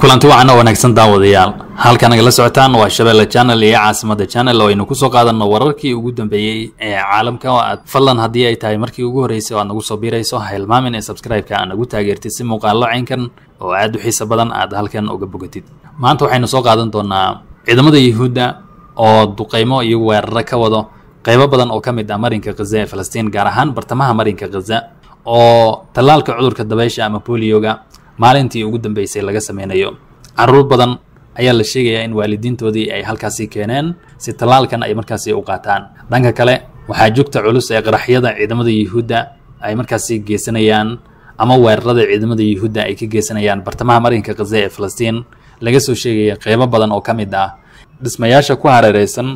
kulanti wacan wanaagsan daawadayaal. Halka nagala socotaan waa shabeelle channel iyo caasimada channel oo aynu ku soo qaadanno wararkii ugu dambeeyey ee caalamka. Oo aad fadlan haddii ay tahay markii ugu horreysay oo aad nagu soo biirayso ha hilmaamin ee subscribe-ka aad nagu taageertid si muuqaallo caynkan oo aad u xiiso badan aad halkan uga bogatid. Maanta waxaynu soo qaadan doonaa ciidamada yuhuudda oo duqaymo iyo weeraro ka wado qaybo badan oo ka mid ah marinka khaza ee falastiin gaar ahaan bartamaha marinka khaza oo tallaalka cudurka dabaysha ama bolioga maalintii ugu dambeysay laga sameynayo carruur badan ayaa la sheegayaa in waalidiintoodii ay halkaasi keeneen si tallaalkan ay markaasi u qaataan. Dhanka kale waxaa joogta culus ee qaraxyada ciidamada yuhuudda ay markaasi geysanayaan ama weerarada ciidamada yuhuudda ay ka geysanayaan bartamaha marinka khaza ee falastiin laga soo sheegaya qeybo badan oo ka mid ah dhismayaasha ku hareereysan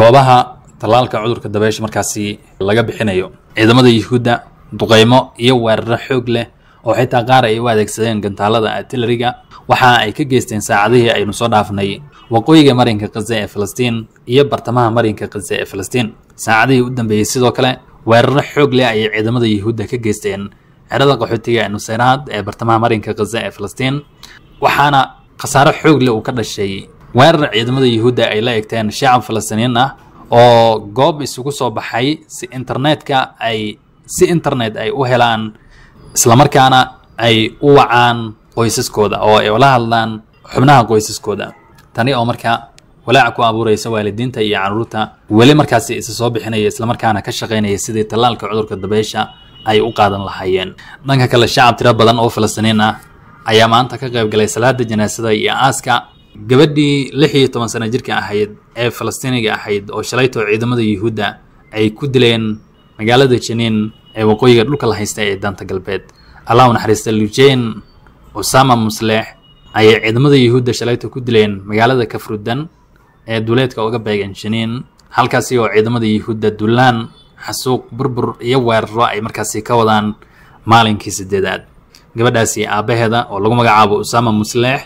goobaha tallaalka cudurka dabeysha markaasi laga bixinayo. Ciidamada yuhuudda duqaymo iyo weeraro xoog leh oo xitaa qaar ay u adeegsadeen gantaalada artilleriga waxa ay ka geysteen saacadihii aynu soo dhaafnay waqooyiga marinka khaza ee falastiin iyo bartamaha marinka khaza ee falastiin saacadihii u dambeeyey sidoo kale weeraro xoog leh ayay ciidamada yuhuudda ka geysteen. Xerada qaxootiga ee nuseyraad ee bartamaha marinka khaza ee falastiin waxaana khasaaro xoog leh uu ka dhashay. Weerar ciidamada yuhuudda ay la egteen shacab falastiiniin ah oo goob isugu soo baxay si internetka ay si internet ay u helaan islamarkaana ay u wacaan qoysaskooda oo ay ula hadlaan xubnaha qoysaskooda. Tani oo markaa walaaca ku abuuraysa waalidiinta iyo carruurta weli markaasi isa soo bixinaya islamarkaana ka shaqaynaya sidii tallaalka cudurka dabeysha ay u qaadan lahaayeen. Dhanka kale shacab tiro badan oo falastiiniin ah ayaa maanta ka qayb galay salaada janaasada iyo aaska gabadhii lix iyo toban sano jirka ahayd ee falastiiniga ahayd oo shalaytoo ciidamada yuhuudda ay ku dileen magaalada janiin ee waqooyiga dhulka la haysta ee daanta galbeed. Allah u naxariista lujein usama musleex ayay ciidamada yuhuudda shalayto ku dileen magaalada kafrudan ee duleedka uga beegan janiin halkaasi oo ciidamada yuhuudda dullaan xasuuq burbur iyo weeraro ay markaasi ka wadaan maalinkii sideedaad gabadhaasi aabbaheeda oo lagu magacaabo usama musleex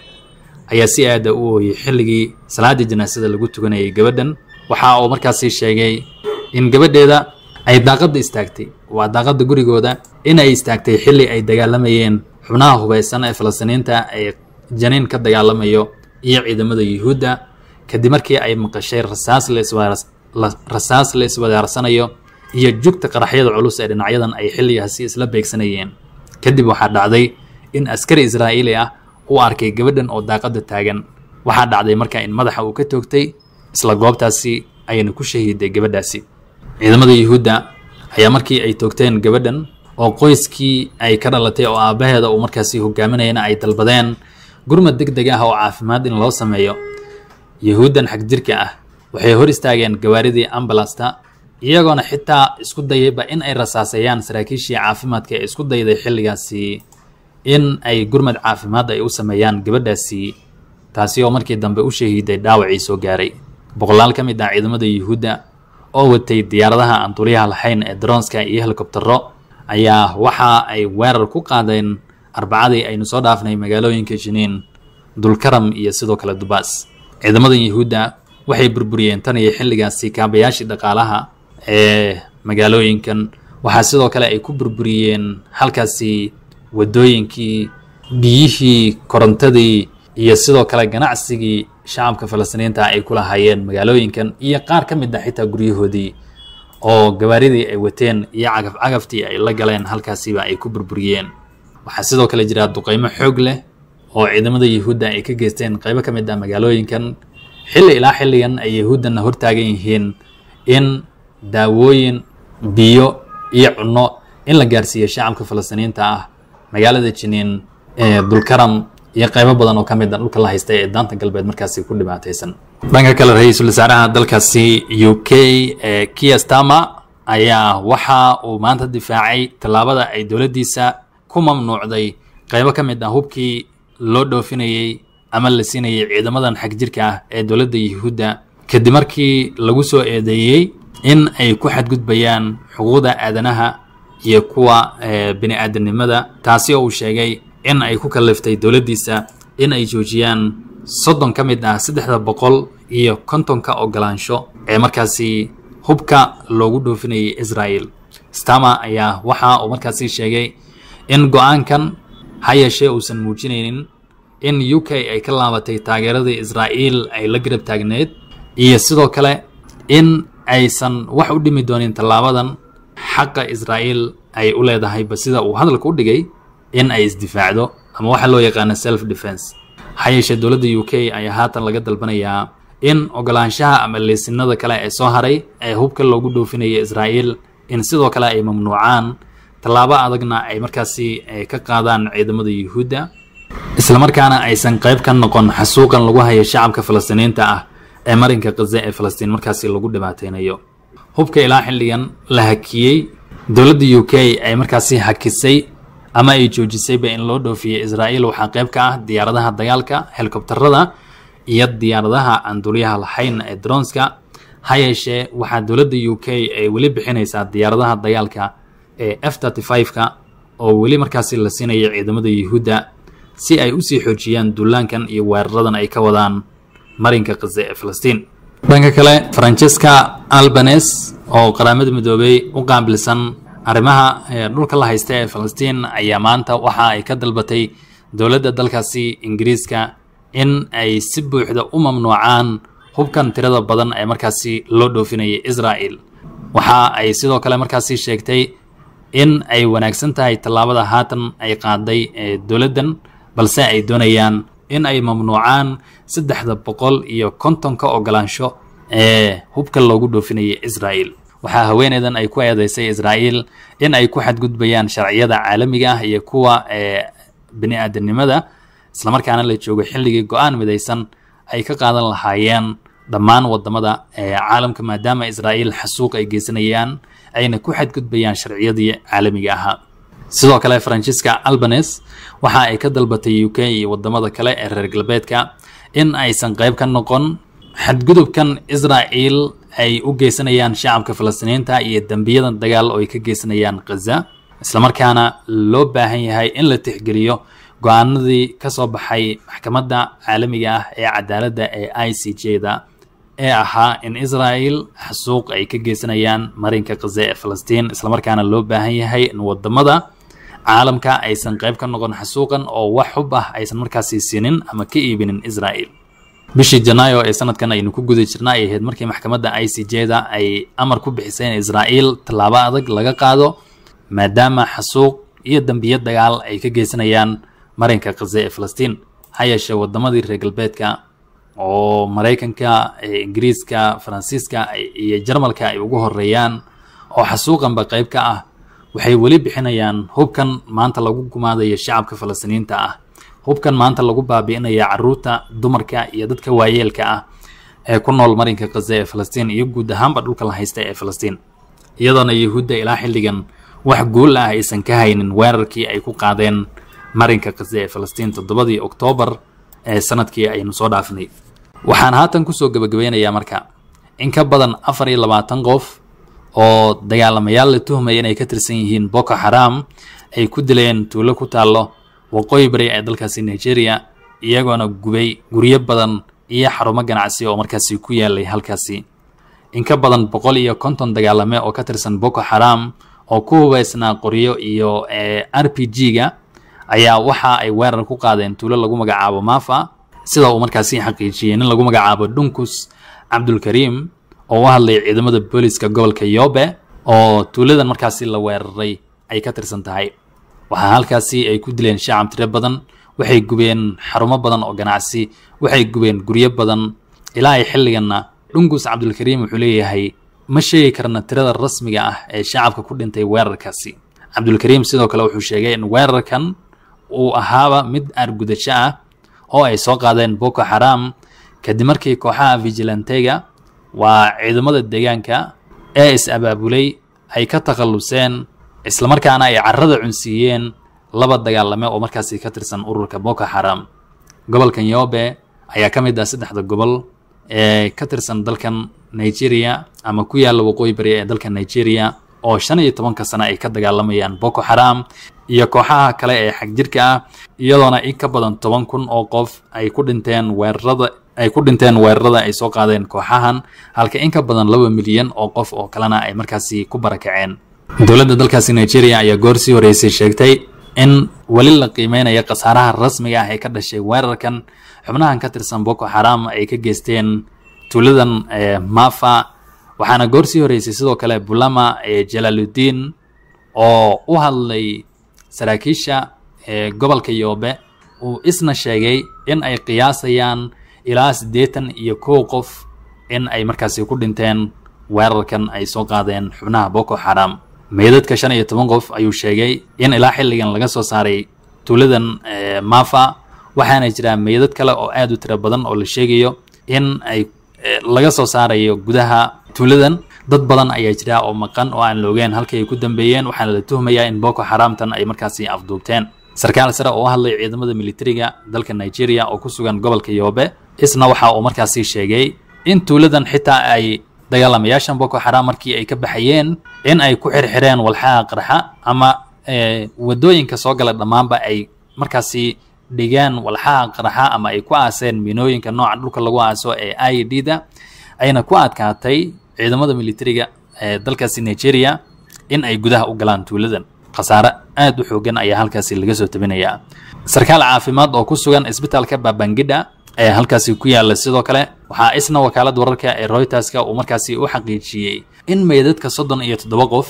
ayaa si aada u ooyey xilligii salaadii janaasada lagu tukanayay gabadhan. Waxa uu markaasi sheegay in gabadheeda ay daaqadda istaagtay. Waa daaqadda gurigooda in ay istaagtay xilli ay dagaalamayeen. Xubnaha hubaysan ee falastiiniinta ee janiin ka dagaalamayo iyo ciidamada yuhuudda. Kadib markii ay maqashay rasaas rasaas la iswadaarsanayo iyo jugta qaraxyada culus ee dhinacyadan ay xilligaasi isla beegsanayeen. Kadib waxaa dhacday in askari israa'iili ah uu arkay gabadhan oo daaqadda taagan. Waxaa dhacday marka in madaxa uu ka toogtay isla goobtaasi ayayna ku shahiiday gabadhaasi ciidamada yuhuudda ayaa markii ay toogteen gabadhan oo qoyskii ay ka dhalatay oo aabbaheeda uu markaasi hogaaminayana ay dalbadeen gurmad deg deg ah oo caafimaad in loo sameeyo. Yuhuuddan xagjirka ah waxay hor istaageen gawaaridii ambalasta iyagoona xitaa isku dayayba in ay rasaaseeyaan saraakiishii caafimaadka ee isku dayday xilligaasi in ay gurmad caafimaad ay u sameeyaan gabadhaasi taasi oo markii dambe u shahiiday dhaawacii soo gaaray. Boqolaal ka mid ah ciidamada yuhuudda oo watay diyaaradaha aan duliyaha lahayn ee daroonska iyo helikobtero ayaa waxa ay weerar ku qaadeen arbacadii aynu soo dhaafnay magaalooyinka jiniin dulkaram iyo sidoo kale dubaas. Ciidamadan yuhuudda waxay burburiyeen tan iyo xilligaasi kaabayaashii dhaqaalaha ee magaalooyinkan. Waxaa sidoo kale ay ku burburiyeen halkaasi waddooyinkii biyihii korontadii iyo sidoo kale ganacsigii shacabka falastiiniinta ay ku lahaayeen magaalooyinkan iyo qaar ka mid ah xitaa guryahoodii oo gawaaridii ay wateen iyo cagaf cagaftii ay la galeen halkaasiba ay ku burburiyeen. Waxaa sidoo kale jira duqaymo xoog leh oo ciidamada yuhuudda ay ka geysteen. Qaybo ka mid ah magaalooyinkan xilli ilaa xilligan ay yuhuuddanna hortaagan yihiin in daawooyin biyo iyo cunno in la gaarsiiyo shacabka falastiiniinta ah. Magaalada jiniin ee dulkaram iyo qaybo badan oo ka a dhulka la haysta ee daanta galbeed markaasi ku dhibaataysan. Dhanka kale ra'iisul wasaaraha dalkaasi u k ee kiastama ayaa waxa uu maanta difaacay tallaabada ay dowladdiisa ku mamnuucday qaybo ka mid ah hubkii loo dhoofinayey ama la siinayay ciidamadan xagjirka ah ee dowladda yuhuudda kadib markii lagu soo eedeeyey in ay ku xadgudbayaan xuquuqda aadanaha iyo kuwa bini aadanimada taasi oo uu sheegay in ay ku kalliftay dowladdiisa in ay joojiyaan soddon ka mid ah saddexda boqol iyo kontonka ogolaansho ee markaasi hubka loogu dhoofinayay israel. Stama ayaa waxa uu markaasi sheegay in go'aankan ha yeeshee uusan muujinaynin in u k ay ka laabatay taageeradii israa'iil ay la garab taagneed iyo sidoo kale in aysan wax u dhimi doonin tallaabadan xaqa israa'iil ay u leedahayba sida uu hadalka u dhigay in ay isdifaacdo ama waxaa loo yaqaana self defense ha yeeshee dowladda u k ayaa haatan laga dalbanayaa in ogolaanshaha ama leesinada kale ee soo haray ee hubka loogu dhoofinaya israa'iil in sidoo kale ay mamnuucaan. Tallaabo adagna ay markaasi ka qaadaan ciidamada yuhuudda islamarkaana aysan qayb ka noqon xasuuqan lagu hayo shacabka falastiiniinta ah ee marinka khaza ee falastiin markaasi lagu dhibaateynayo hubka ilaa xilligan la hakiyey. Dowladda u k ay markaasi hakisay ama ay joojisayba in loo dhoofiyey israa'iil waxaa qayb ka ah diyaaradaha dagaalka helikobtarada iyo diyaaradaha aan duliyaha lahayn ee dronska ha yeeshee waxaa dowladda u k ay weli bixinaysaa diyaaradaha dagaalka ee f five-ka oo weli markaasi la siinaya ciidamada yuhuudda si ay u sii xoojiyaan duulaankan iyo weeraradan ay ka wadaan marinka khaza ee falastiin dhanka kale francesca albanes oo qaramada midoobey u qaabilsan arrimaha dhulka la haysta ee falastiin ayaa maanta waxa ay ka dalbatay dowladda dalkaasi ingiriiska in ay si buuxda u mamnuucaan hubkan tirada badan ee markaasi loo dhoofinayay israa'el waxa ay sidoo kale markaasi sheegtay in ay wanaagsan tahay tallaabada haatan ay qaaday ee dowladdan balse ay doonayaan in ay mamnuucaan saddexda boqol iyo kontonka ogolaansho ee hubka loogu dhoofinayay israa'el waxaa haweeneydan ay ku eedeysay israa'iil in ay ku xadgudbayaan sharciyada caalamiga ah iyo kuwa ee bini aadanimada islamarkaana la joogo xilligii go'aan midaysan ay ka qaadan lahaayeen dhammaan waddamada ee caalamka maadaama israa'iil xasuuq ay geysanayaan ayna ku xadgudbayaan sharciyadii caalamiga ahaa. Sidoo kale francisca albanes waxa ay ka dalbatay u k iyo waddamada kale ee reer galbeedka in aysan qayb ka noqon xadgudubkan israa'iil ay u geysanayaan shacabka falastiiniinta iyo dembiyadan dagaal oo ay ka geysanayaan khaza islamarkaana loo baahan yahay in la tixgeliyo go'aanadii ka soo baxay maxkamadda caalamiga ah ee cadaaladda ee i c j da ee ahaa in israa'el xasuuq ay ka geysanayaan marinka khaza ee falastiin. Islamarkaana loo baahan yahay in waddamada caalamka aysan qayb ka noqon xasuuqan oo wax xub ah aysan markaasi siinin ama ka iibinin israa'el bishii janaayo ee sanadkan aynu ku guda jirna ay ahayd markii maxkamadda i c j da ay amar ku bixisay in israa'iil tallaabo adag laga qaado maadaama xasuuq iyo dembiyo dagaal ay ka geysanayaan marinka khaza ee falastiin. Ha yeeshee wadamadii reer galbeedka oo maraykanka ingiriiska faransiiska iyo jarmalka ay ugu horeeyaan oo xasuuqanba qayb ka ah waxay weli bixinayaan hubkan maanta lagu gumaadayo shacabka falastiiniinta ah hubkan maanta lagu baabi'inaya carruurta dumarka iyo dadka waayeelka ah ee ku nool marinka khaza ee falastiin iyo guud ahaanba dhulka la haysta ee falastiin iyadoona yuhuudda ilaa xilligan wax guul ah aysan ka haynin weerarkii ay ku qaadeen marinka khaza ee falastiin toddobadii oktoobar ee sannadkii aynu soo dhaafnay. Waxaan haatan ku soo gebagabeynayaa marka in ka badan afar iyo labaatan qof oo dagaalamayaal la tuhmaya inay ka tirsan yihiin boko xaram ay ku dileen tuulo ku taallo waqooyi bari ee dalkaasi nigeria iyagoona gubay guryo badan iyo xarumo ganacsi oo markaasi ku yaalay halkaasi. In ka badan boqol iyo konton dagaalame oo ka tirsan boko xaram oo ku hubaysnaa qoryo iyo r p g ga ayaa waxa ay weerar ku qaadeen tuulo lagu magacaabo mafa sida uu markaasi xaqiijiyey nin lagu magacaabo dhunkus cabdulkariim oo u hadlay ciidamada booliska gobolka yobe oo tuuladan markaasi la weeraray ay ka tirsan tahay waxaa halkaasi ay ku dileen shacab tiro badan waxay gubeen xarumo badan oo ganacsi waxay gubeen guryo badan. Ilaa ay xilliganna dhungus cabdulkariim wuxuu leeyahay ma sheegi karna tirada rasmiga ah ee shacabka ku dhintay weerarkaasi. Cabdulkariim sidoo kale wuxuu sheegay in weerarkan uu ahaaba mid aargudasho ah oo ay soo qaadeen boko xaram kadib markii kooxaha vigilantega waa ciidamada deegaanka ee is-abaabulay ay ka takhalluseen islamarkaana ay carrada cunsiiyeen laba dagaalame oo markaasi ka tirsan ururka boko xaram gobolkan yobe ayaa ka mid ah saddexda gobol ee ka tirsan dalkan nigeria ama ku yaalla waqooyi bari ee dalka nigeria oo shan iyo tobanka sano ay ka dagaalamayaan boko xaram iyo kooxaha kale ee xagjirka ah iyadoona in ka badan toban kun oo qof ay ku dhinteen weerarada ay ku dhinteen weerarada ay soo qaadeen kooxahan halka in ka badan laba milyan oo qof oo kalena ay markaasi ku barakaceen dowladda dalkaasi nigeria ayaa goor sii horeysay sheegtay in weli la qiimeynayo khasaaraha rasmiga ah ee ka dhashay weerarkan xubnahan ka tirsan boko xaram ay ka geysteen tuuladan mafa waxaana goor sii horeysay sidoo kale bulama jalaaludiin oo u hadlay saraakiisha gobolka yoobe. Uu isna sheegay in ay qiyaasayaan ilaa siddeetan iyo kow qof in ay markaasi ku dhinteen weerarkan ay soo qaadeen xubnaha boko xaram meydadka shan iyo toban qof ayuu sheegay in ilaa xilligan laga soo saaray tuuladan mafa waxaana jira meydad kale oo aad u tiro badan oo la sheegayo in ay laga soo saarayo gudaha tuuladan. Dad badan ayaa jira oo maqan oo aan la ogeyn halkay ku dambeeyeen waxaana la tuhmayaa in boko xaramtan ay markaasi afduubteen. Sarkaal sare oo u hadlay ciidamada militariga dalka nigeria oo ku sugan gobolka yoobe isna waxa uu markaasi sheegay in tuuladan xitaa ay dagaalamayaashan boko xaram markii ay ka baxayeen in ay ku xirxireen walxaha qarxa ama waddooyinka soo gala dhammaanba ay markaasi dhigeen walxaha qarxa ama ay ku aaseen minooyinka nooca dhulka lagu aaso ee i d da ayna ku adkaatay ciidamada militariga ee dalkaasi nigeria in ay gudaha u galaan tuuladan. Khasaare aad u xoogan ayaa halkaasi laga soo tabinayaa. Sarkaal caafimaad oo ku sugan isbitaalka babangidha ee halkaasi ku yaalla sidoo kale waxaa isna wakaalad wararka ee royterska uu markaasi u xaqiijiyey in meydadka soddon iyo toddoba qof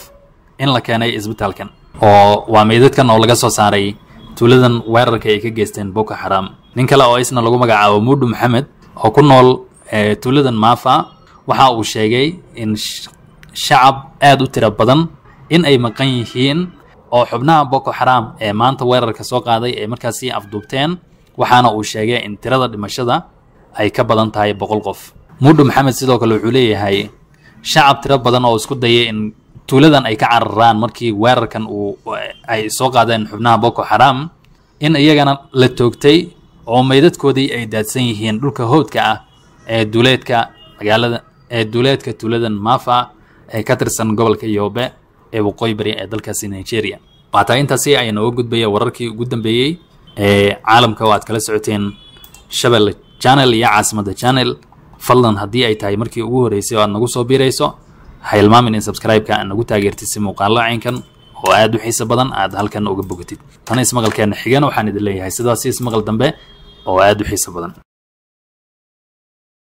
in la keenay isbitaalkan oo waa meydadkan oo laga soo saaray tuuladan weerarka ay ka geysteen boko xaram nin kale oo isna lagu magacaabo muudhu maxamed oo ku nool tuuladan mafa waxa uu sheegay in shacab aad u tiro badan in ay maqan yihiin oo xubnaha boko xaram ee maanta weerarka soo qaaday ay markaasi afduubteen waxaana uu sheegay in tirada dhimashada ay ka badan tahay boqol qof. Muudhu maxamed sidoo kale wuxuu leeyahay shacab tiro badan oo isku dayay in tuuladan ay ka cararaan markii weerarkan uu ay soo qaadeen xubnaha boko xaram in iyagana la toogtay oo meydadkoodii ay daadsan yihiin dhulka howdka ah ee duuleedka magaalada ee duuleedka tuuladan mafa ee ka tirsan gobolka yoobe ee waqooyi bari ee dalkaasi nigeria. Waataa intaasi ayaa nooga gudbaya wararkii ugu dambeeyey ee caalamka oo aad kala socoteen shabelle channel iyo caasimada channel fadlan haddii ay tahay markii ugu horreysay oo aad nagu soo biirayso ha ilmaamin in subscribe-ka aad nagu taageertid si muuqaallo caynkan oo aad u xiiso badan aad halkan uga bogatid. Tan ismaqalkeena xigana waxaan idin leeyahay sidaasi ismaqal dambe oo aad u xiiso badan